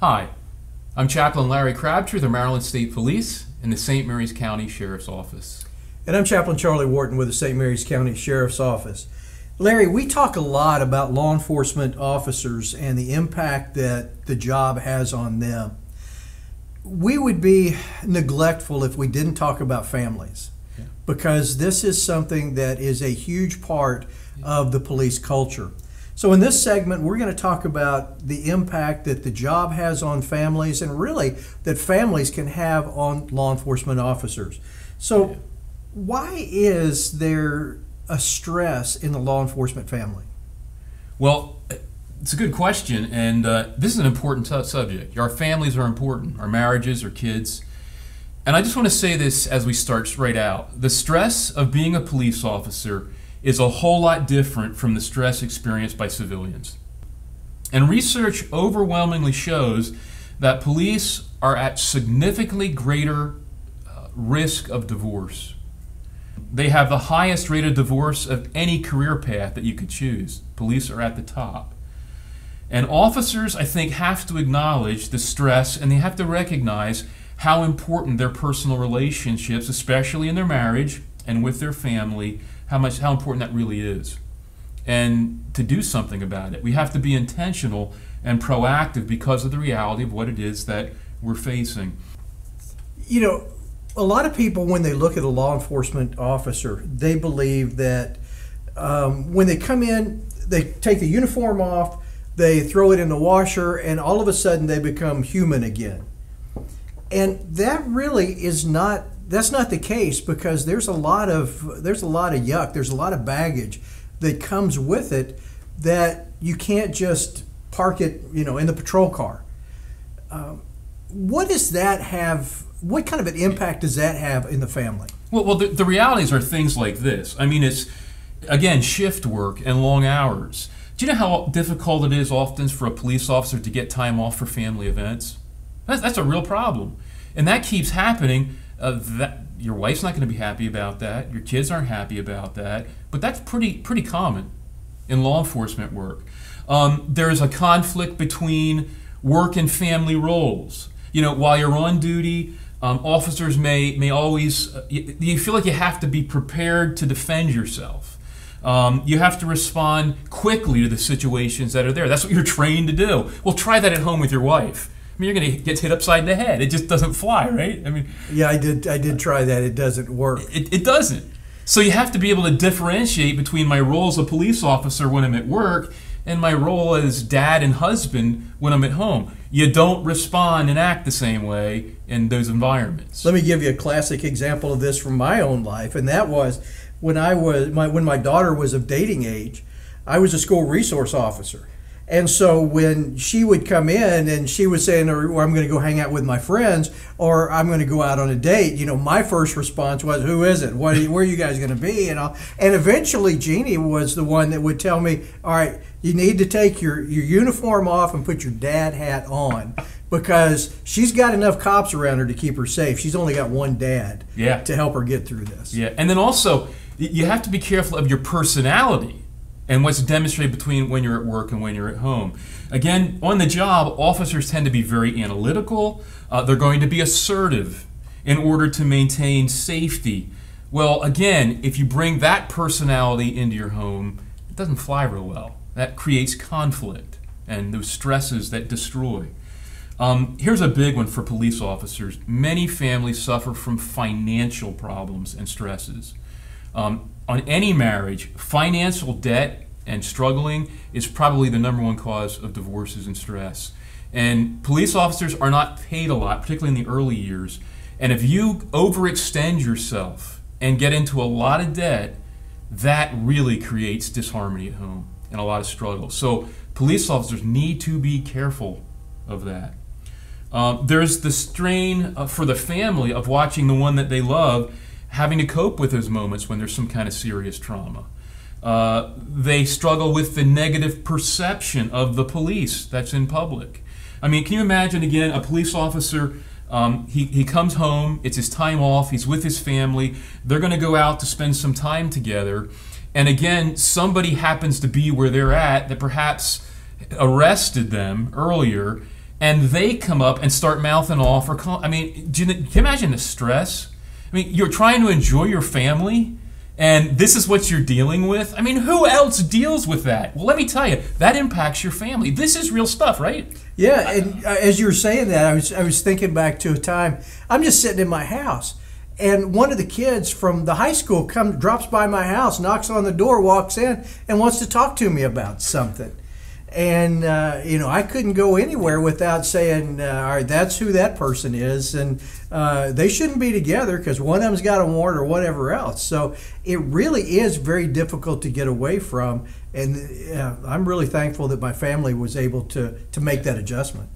Hi, I'm Chaplain Larry Crabtree of the Maryland State Police in the St. Mary's County Sheriff's Office. And I'm Chaplain Charlie Wharton with the St. Mary's County Sheriff's Office. Larry, we talk a lot about law enforcement officers and the impact that the job has on them. We would be neglectful if we didn't talk about families because this is something that is a huge part of the police culture. So, in this segment, we're going to talk about the impact that the job has on families and really that families can have on law enforcement officers. So, why is there a stress in the law enforcement family? Well, it's a good question, and uh, this is an important subject. Our families are important, our marriages, our kids. And I just want to say this as we start straight out. The stress of being a police officer is a whole lot different from the stress experienced by civilians. And research overwhelmingly shows that police are at significantly greater uh, risk of divorce. They have the highest rate of divorce of any career path that you could choose. Police are at the top. And officers, I think, have to acknowledge the stress and they have to recognize how important their personal relationships, especially in their marriage and with their family, how much how important that really is. And to do something about it. We have to be intentional and proactive because of the reality of what it is that we're facing. You know, a lot of people, when they look at a law enforcement officer, they believe that um, when they come in, they take the uniform off, they throw it in the washer, and all of a sudden they become human again. And that really is not that's not the case because there's a lot of there's a lot of yuck, there's a lot of baggage that comes with it that you can't just park it, you know, in the patrol car. Um, what does that have? What kind of an impact does that have in the family? Well, well, the, the realities are things like this. I mean, it's again shift work and long hours. Do you know how difficult it is often for a police officer to get time off for family events? That's, that's a real problem, and that keeps happening uh, that your wife's not going to be happy about that. Your kids aren't happy about that. But that's pretty pretty common in law enforcement work. Um, there's a conflict between work and family roles. You know, while you're on duty, um, officers may may always uh, you, you, feel like you have to be prepared to defend yourself. Um, you have to respond quickly to the situations that are there. That's what you're trained to do. Well, try that at home with your wife. Mean, you're going to get hit upside the head. It just doesn't fly, right? I mean, yeah, I did. I did try that. It doesn't work. It, it doesn't. So you have to be able to differentiate between my role as a police officer when I'm at work and my role as dad and husband when I'm at home. You don't respond and act the same way in those environments. Let me give you a classic example of this from my own life, and that was when I was my when my daughter was of dating age. I was a school resource officer and so when she would come in and she was saying, or, I'm going to go hang out with my friends, or I'm going to go out on a date, you know, my first response was, who is it? What, where are you guys going to be? And, I'll, and eventually Jeannie was the one that would tell me, all right, you need to take your, your uniform off and put your dad hat on because she's got enough cops around her to keep her safe. She's only got one dad yeah. to help her get through this. Yeah, and then also you have to be careful of your personality and what's demonstrated between when you're at work and when you're at home. Again, on the job, officers tend to be very analytical. Uh, they're going to be assertive in order to maintain safety. Well, again, if you bring that personality into your home, it doesn't fly real well. That creates conflict and those stresses that destroy. Um, here's a big one for police officers. Many families suffer from financial problems and stresses. Um, on any marriage, financial debt and struggling is probably the number one cause of divorces and stress. And police officers are not paid a lot, particularly in the early years. And if you overextend yourself and get into a lot of debt, that really creates disharmony at home and a lot of struggle. So police officers need to be careful of that. Um, there's the strain uh, for the family of watching the one that they love having to cope with those moments when there's some kind of serious trauma. Uh, they struggle with the negative perception of the police that's in public. I mean, can you imagine again a police officer? Um, he, he comes home, it's his time off, he's with his family, they're going to go out to spend some time together. And again, somebody happens to be where they're at that perhaps arrested them earlier and they come up and start mouthing off or call, I mean, do you, can you imagine the stress? I mean, you're trying to enjoy your family and this is what you're dealing with. I mean, who else deals with that? Well, let me tell you, that impacts your family. This is real stuff, right? Yeah, and uh, as you were saying that, I was I was thinking back to a time. I'm just sitting in my house, and one of the kids from the high school comes drops by my house, knocks on the door, walks in, and wants to talk to me about something and uh, you know I couldn't go anywhere without saying, uh, "All right, that's who that person is," and uh, they shouldn't be together because one of them's got a warrant or whatever else. So it really is very difficult to get away from, and I'm really thankful that my family was able to to make that adjustment.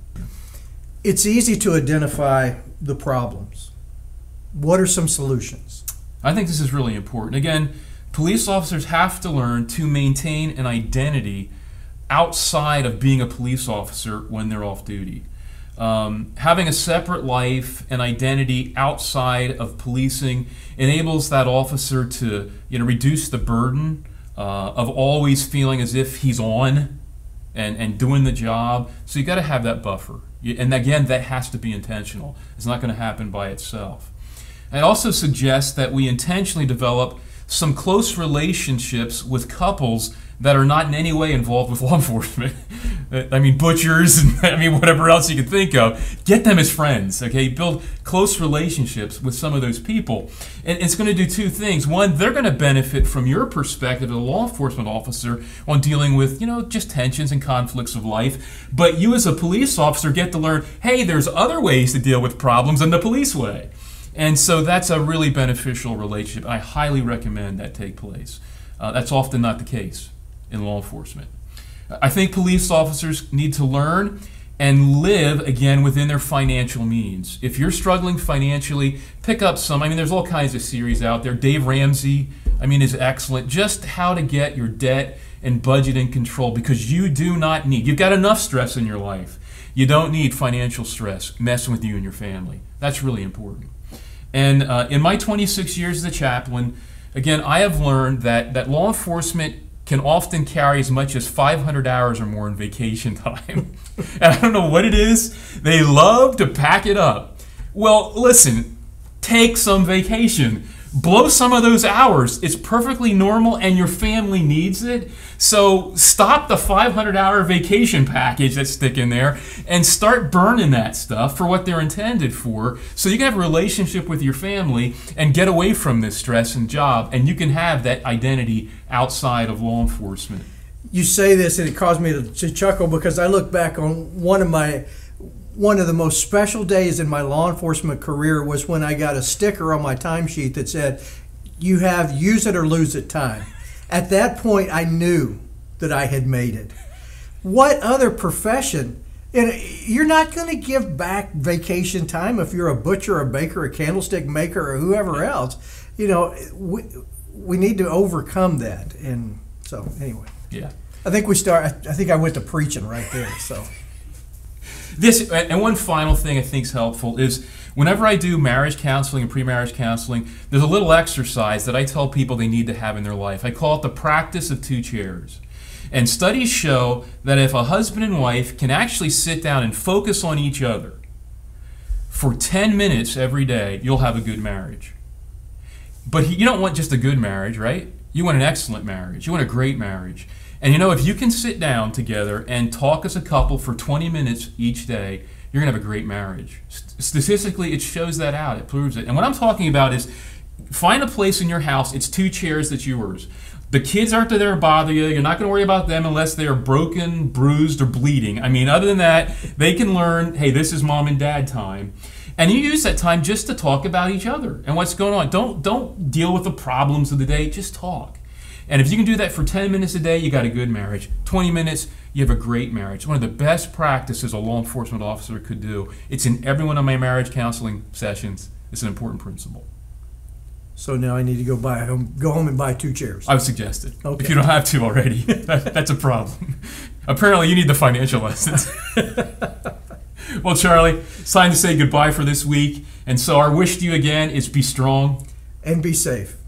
It's easy to identify the problems. What are some solutions? I think this is really important. Again, police officers have to learn to maintain an identity outside of being a police officer when they're off duty. Um, having a separate life and identity outside of policing enables that officer to you know reduce the burden uh, of always feeling as if he's on and, and doing the job. So you got to have that buffer. And again, that has to be intentional. It's not going to happen by itself. I also suggest that we intentionally develop some close relationships with couples that are not in any way involved with law enforcement. I mean, butchers and I mean, whatever else you can think of. Get them as friends, okay? Build close relationships with some of those people. And it's going to do two things. One, they're going to benefit from your perspective as a law enforcement officer on dealing with, you know, just tensions and conflicts of life. But you as a police officer get to learn, hey, there's other ways to deal with problems than the police way. And so that's a really beneficial relationship. I highly recommend that take place. Uh, that's often not the case in law enforcement. I think police officers need to learn and live again within their financial means. If you're struggling financially, pick up some. I mean, there's all kinds of series out there. Dave Ramsey, I mean, is excellent. Just how to get your debt and budget in control because you do not need, you've got enough stress in your life. You don't need financial stress messing with you and your family. That's really important. And uh, in my 26 years as a chaplain, again, I have learned that, that law enforcement can often carry as much as 500 hours or more in vacation time. and I don't know what it is, they love to pack it up. Well, listen, take some vacation blow some of those hours. It's perfectly normal and your family needs it. So stop the 500 hour vacation package that's sticking there and start burning that stuff for what they're intended for so you can have a relationship with your family and get away from this stress and job and you can have that identity outside of law enforcement. You say this and it caused me to, to chuckle because I look back on one of my one of the most special days in my law enforcement career was when I got a sticker on my timesheet that said, You have use it or lose it time. At that point, I knew that I had made it. What other profession? And you're not going to give back vacation time if you're a butcher, a baker, a candlestick maker, or whoever else. You know, we, we need to overcome that. And so, anyway. Yeah. I think we start. I think I went to preaching right there. So. This and one final thing I think is helpful is whenever I do marriage counseling and pre-marriage counseling, there's a little exercise that I tell people they need to have in their life. I call it the practice of two chairs. And studies show that if a husband and wife can actually sit down and focus on each other for 10 minutes every day, you'll have a good marriage. But you don't want just a good marriage, right? You want an excellent marriage. You want a great marriage. And you know, if you can sit down together and talk as a couple for 20 minutes each day, you're going to have a great marriage. Statistically, it shows that out, it proves it. And what I'm talking about is find a place in your house, it's two chairs that's yours. The kids aren't there to bother you. You're not going to worry about them unless they are broken, bruised, or bleeding. I mean, other than that, they can learn hey, this is mom and dad time. And you use that time just to talk about each other and what's going on. Don't, don't deal with the problems of the day, just talk. And if you can do that for 10 minutes a day, you got a good marriage. 20 minutes, you have a great marriage. One of the best practices a law enforcement officer could do. It's in every one of my marriage counseling sessions. It's an important principle. So now I need to go buy home, go home and buy two chairs. I would suggest it. Okay. If you don't have to already, that's a problem. Apparently, you need the financial lessons. well, Charlie, it's time to say goodbye for this week. And so, our wish to you again is be strong and be safe.